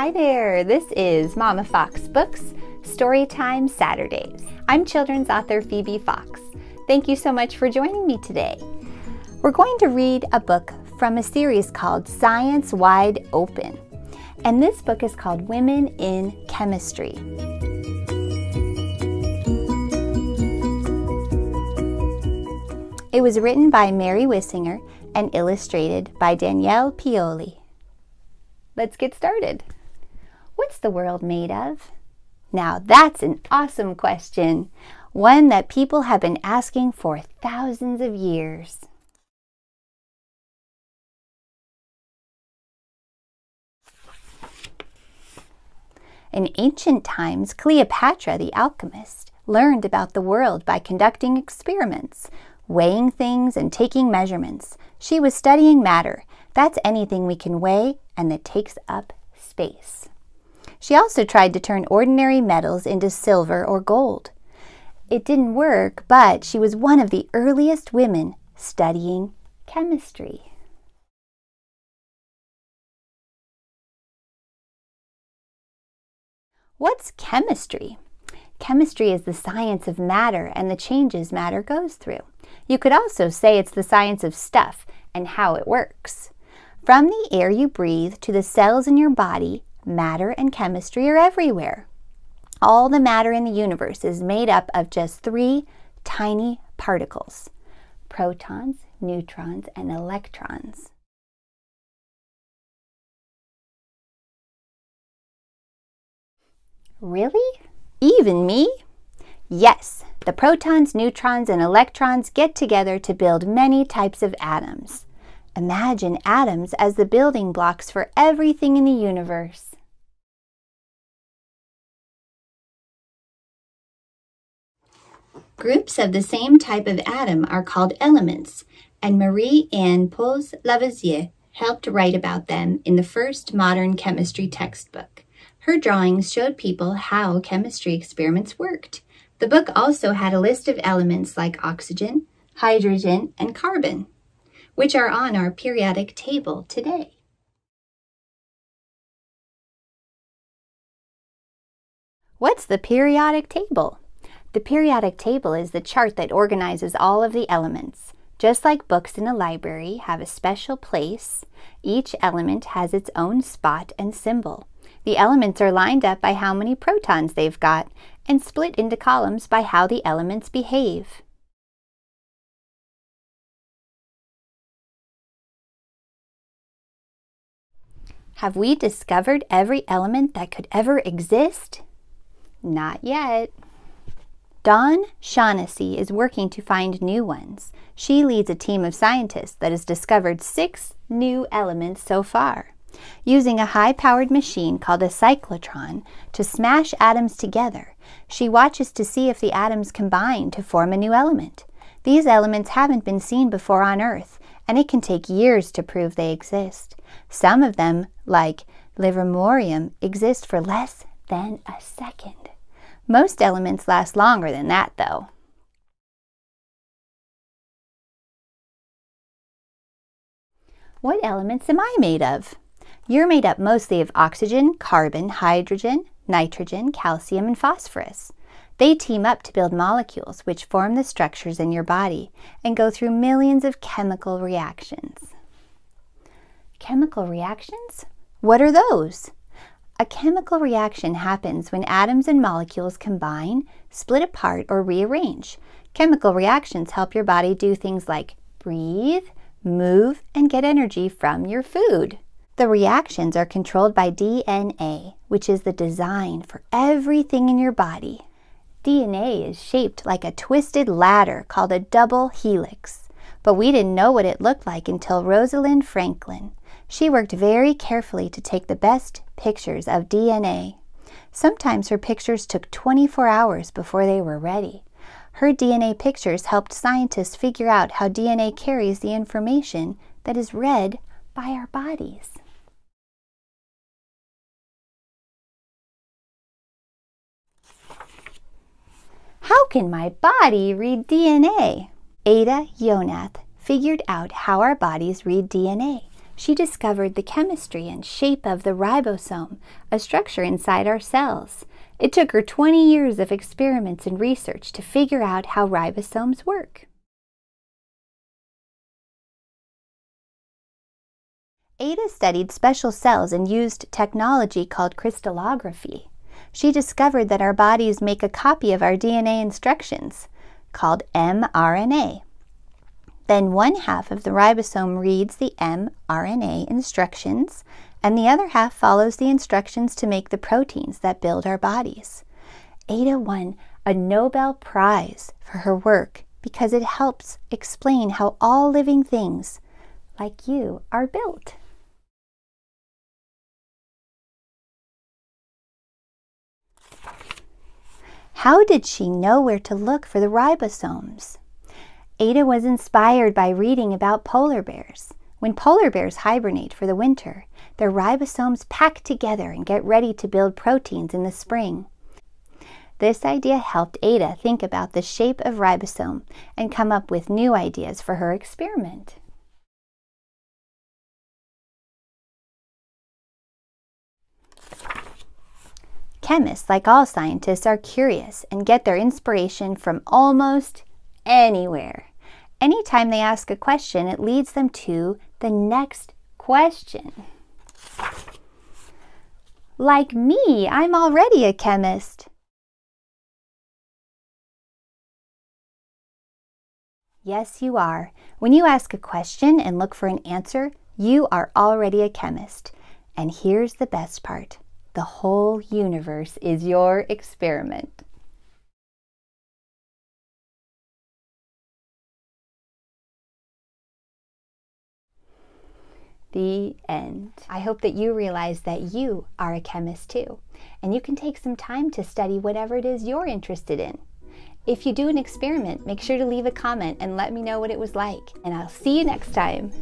Hi there, this is Mama Fox Books Storytime Saturdays. I'm children's author Phoebe Fox. Thank you so much for joining me today. We're going to read a book from a series called Science Wide Open. And this book is called Women in Chemistry. It was written by Mary Wissinger and illustrated by Danielle Pioli. Let's get started. What's the world made of? Now that's an awesome question, one that people have been asking for thousands of years. In ancient times, Cleopatra the alchemist learned about the world by conducting experiments, weighing things and taking measurements. She was studying matter. That's anything we can weigh and that takes up space. She also tried to turn ordinary metals into silver or gold. It didn't work, but she was one of the earliest women studying chemistry. What's chemistry? Chemistry is the science of matter and the changes matter goes through. You could also say it's the science of stuff and how it works. From the air you breathe to the cells in your body, matter and chemistry are everywhere. All the matter in the universe is made up of just three tiny particles protons, neutrons, and electrons. Really? Even me? Yes, the protons, neutrons, and electrons get together to build many types of atoms. Imagine atoms as the building blocks for everything in the universe. Groups of the same type of atom are called elements, and Marie-Anne Paulze Lavoisier helped write about them in the first modern chemistry textbook. Her drawings showed people how chemistry experiments worked. The book also had a list of elements like oxygen, hydrogen, and carbon, which are on our periodic table today. What's the periodic table? The periodic table is the chart that organizes all of the elements. Just like books in a library have a special place, each element has its own spot and symbol. The elements are lined up by how many protons they've got and split into columns by how the elements behave. Have we discovered every element that could ever exist? Not yet. Dawn Shaughnessy is working to find new ones. She leads a team of scientists that has discovered six new elements so far. Using a high-powered machine called a cyclotron to smash atoms together, she watches to see if the atoms combine to form a new element. These elements haven't been seen before on Earth, and it can take years to prove they exist. Some of them, like livermorium, exist for less than a second. Most elements last longer than that, though. What elements am I made of? You're made up mostly of oxygen, carbon, hydrogen, nitrogen, calcium, and phosphorus. They team up to build molecules which form the structures in your body and go through millions of chemical reactions. Chemical reactions? What are those? A chemical reaction happens when atoms and molecules combine, split apart, or rearrange. Chemical reactions help your body do things like breathe, move, and get energy from your food. The reactions are controlled by DNA, which is the design for everything in your body. DNA is shaped like a twisted ladder called a double helix, but we didn't know what it looked like until Rosalind Franklin. She worked very carefully to take the best pictures of DNA. Sometimes her pictures took 24 hours before they were ready. Her DNA pictures helped scientists figure out how DNA carries the information that is read by our bodies. How can my body read DNA? Ada Yonath figured out how our bodies read DNA. She discovered the chemistry and shape of the ribosome, a structure inside our cells. It took her 20 years of experiments and research to figure out how ribosomes work. Ada studied special cells and used technology called crystallography. She discovered that our bodies make a copy of our DNA instructions, called mRNA. Then one half of the ribosome reads the mRNA instructions, and the other half follows the instructions to make the proteins that build our bodies. Ada won a Nobel Prize for her work because it helps explain how all living things, like you, are built. How did she know where to look for the ribosomes? Ada was inspired by reading about polar bears. When polar bears hibernate for the winter, their ribosomes pack together and get ready to build proteins in the spring. This idea helped Ada think about the shape of ribosome and come up with new ideas for her experiment. Chemists, like all scientists, are curious and get their inspiration from almost anywhere. Anytime they ask a question, it leads them to the next question. Like me, I'm already a chemist. Yes, you are. When you ask a question and look for an answer, you are already a chemist. And here's the best part the whole universe is your experiment. The end. I hope that you realize that you are a chemist too, and you can take some time to study whatever it is you're interested in. If you do an experiment, make sure to leave a comment and let me know what it was like, and I'll see you next time.